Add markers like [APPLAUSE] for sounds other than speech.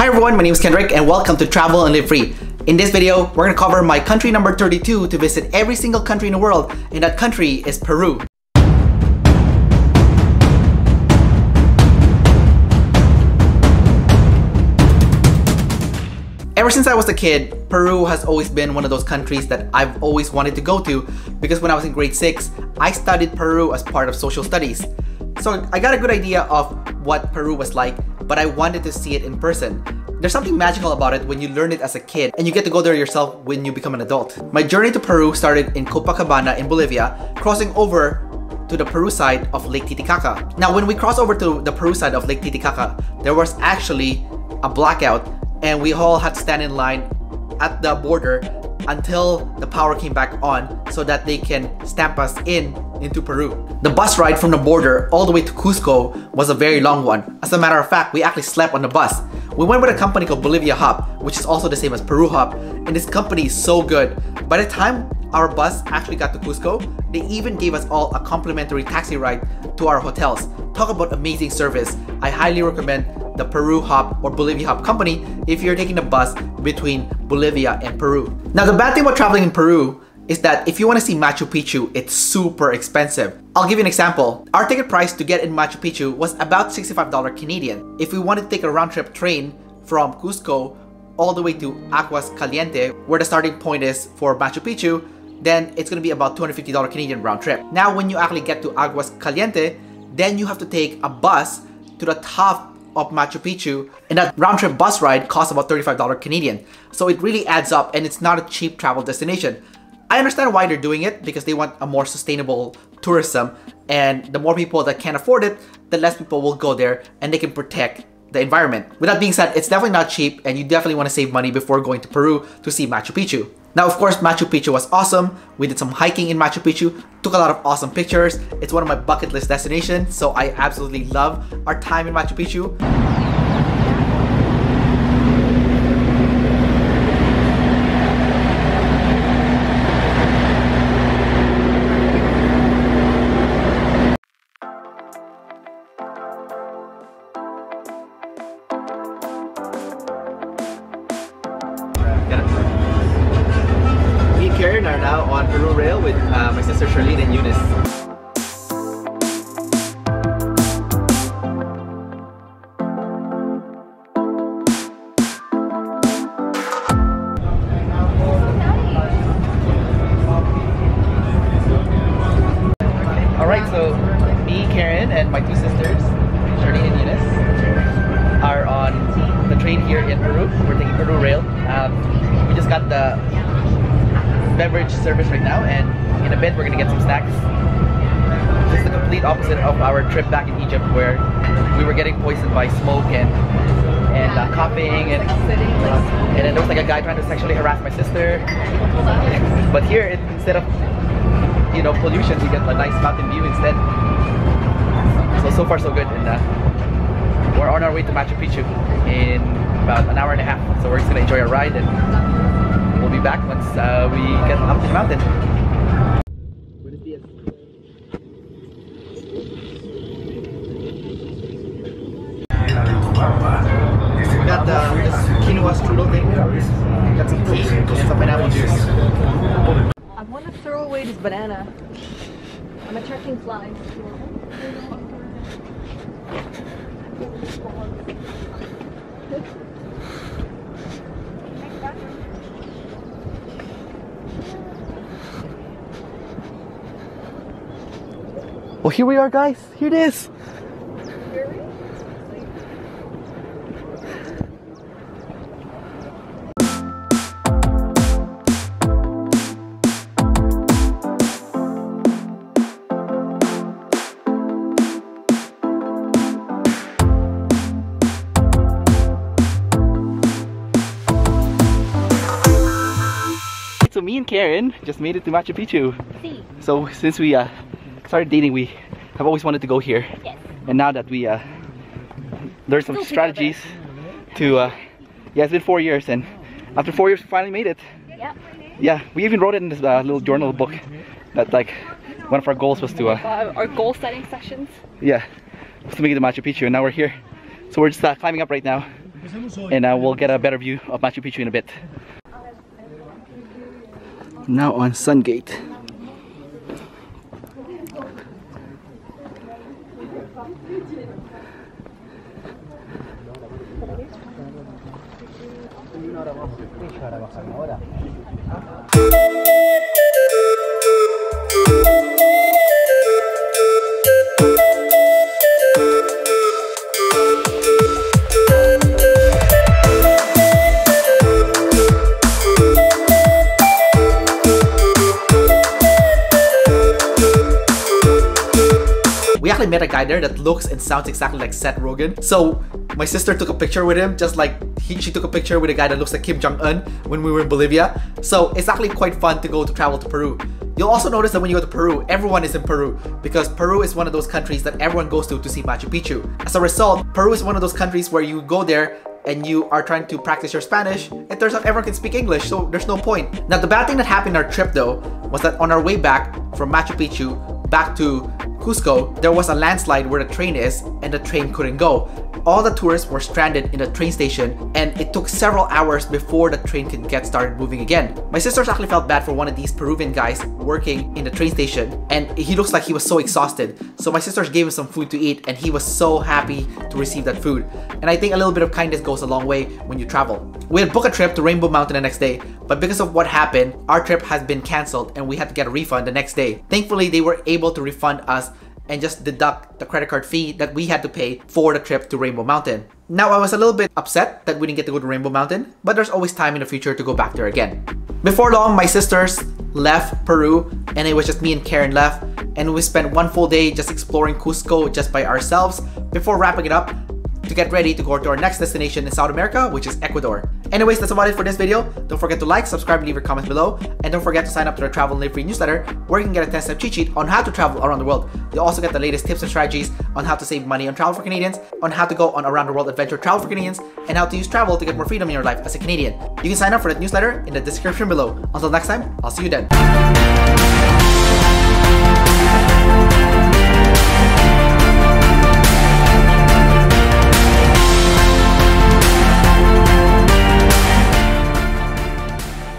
Hi everyone, my name is Kendrick and welcome to Travel and Live Free. In this video, we're gonna cover my country number 32 to visit every single country in the world, and that country is Peru. Ever since I was a kid, Peru has always been one of those countries that I've always wanted to go to because when I was in grade 6, I studied Peru as part of social studies. So I got a good idea of what Peru was like, but I wanted to see it in person. There's something magical about it when you learn it as a kid and you get to go there yourself when you become an adult. My journey to Peru started in Copacabana in Bolivia, crossing over to the Peru side of Lake Titicaca. Now when we crossed over to the Peru side of Lake Titicaca, there was actually a blackout and we all had to stand in line at the border until the power came back on so that they can stamp us in into Peru. The bus ride from the border all the way to Cusco was a very long one. As a matter of fact, we actually slept on the bus. We went with a company called Bolivia Hop, which is also the same as Peru Hop, and this company is so good. By the time our bus actually got to Cusco, they even gave us all a complimentary taxi ride to our hotels. Talk about amazing service. I highly recommend the Peru Hop or Bolivia Hop company if you're taking a bus between Bolivia and Peru. Now the bad thing about traveling in Peru is that if you want to see Machu Picchu, it's super expensive. I'll give you an example. Our ticket price to get in Machu Picchu was about $65 Canadian. If we wanted to take a round trip train from Cusco all the way to Aguas Caliente, where the starting point is for Machu Picchu, then it's gonna be about $250 Canadian round trip. Now, when you actually get to Aguas Caliente, then you have to take a bus to the top of Machu Picchu and that round trip bus ride costs about $35 Canadian. So it really adds up and it's not a cheap travel destination. I understand why they're doing it because they want a more sustainable tourism and the more people that can afford it, the less people will go there and they can protect the environment. With that being said, it's definitely not cheap and you definitely want to save money before going to Peru to see Machu Picchu. Now, of course, Machu Picchu was awesome. We did some hiking in Machu Picchu, took a lot of awesome pictures. It's one of my bucket list destinations, so I absolutely love our time in Machu Picchu. Peru Rail with uh, my sister Charlene and Eunice. Alright, so me, Karen, and my two sisters, Charlene and Eunice, are on the train here in Peru. We're taking Peru Rail. Um, we just got the beverage service right now and in a bit we're gonna get some snacks. This is the complete opposite of our trip back in Egypt where we were getting poisoned by smoke and and uh, coughing and uh, and then there was like a guy trying to sexually harass my sister. But here it, instead of you know pollution you get a nice mountain view instead. So so far so good and uh, we're on our way to Machu Picchu in about an hour and a half. So we're just gonna enjoy our ride and we'll be back once uh, we get up to the mountain. We got the, this quinoa strudel thing. Got some tea and some pineapple juice. I want to throw away this banana. I'm attracting flies. [LAUGHS] Well, here we are, guys. Here it is. So me and Karen just made it to Machu Picchu. See. So since we uh, started dating, we have always wanted to go here. Yes. And now that we uh, learned some strategies to, uh, yeah, it's been four years, and after four years, we finally made it. Yep. Yeah, we even wrote it in this uh, little journal book that like one of our goals was to, uh, Uh, our goal setting sessions. yeah, was to make it to Machu Picchu, and now we're here. So we're just uh, climbing up right now. and uh, we'll get a better view of Machu Picchu in a bit. Now on Sungate. We actually met a guy there that looks and sounds exactly like Seth Rogen. So my sister took a picture with him, just like he, she took a picture with a guy that looks like Kim Jong Un when we were in Bolivia. So it's actually quite fun to go to travel to Peru. You'll also notice that when you go to Peru, everyone is in Peru because Peru is one of those countries that everyone goes to to see Machu Picchu. As a result, Peru is one of those countries where you go there and you are trying to practice your Spanish, it turns out everyone can speak English, so there's no point. Now, the bad thing that happened in our trip though was that on our way back from Machu Picchu back to Cusco, there was a landslide where the train is and the train couldn't go. All the tourists were stranded in the train station and it took several hours before the train could get started moving again. My sisters actually felt bad for one of these Peruvian guys working in the train station and he looks like he was so exhausted. So my sisters gave him some food to eat and he was so happy to receive that food. And I think a little bit of kindness goes a long way when you travel. We had booked a trip to Rainbow Mountain the next day, but because of what happened, our trip has been cancelled and we had to get a refund the next day. Thankfully, they were able to refund us and just deduct the credit card fee that we had to pay for the trip to Rainbow Mountain. Now, I was a little bit upset that we didn't get to go to Rainbow Mountain, but there's always time in the future to go back there again. Before long, my sisters left Peru and it was just me and Karen left and we spent one full day just exploring Cusco just by ourselves before wrapping it up to get ready to go to our next destination in South America, which is Ecuador. Anyways, that's about it for this video. Don't forget to like, subscribe, and leave your comments below, and don't forget to sign up to our Travel and Live Free newsletter, where you can get a 10-step cheat sheet on how to travel around the world. You'll also get the latest tips and strategies on how to save money on travel for Canadians, on how to go on around the world adventure travel for Canadians, and how to use travel to get more freedom in your life as a Canadian. You can sign up for that newsletter in the description below. Until next time, I'll see you then.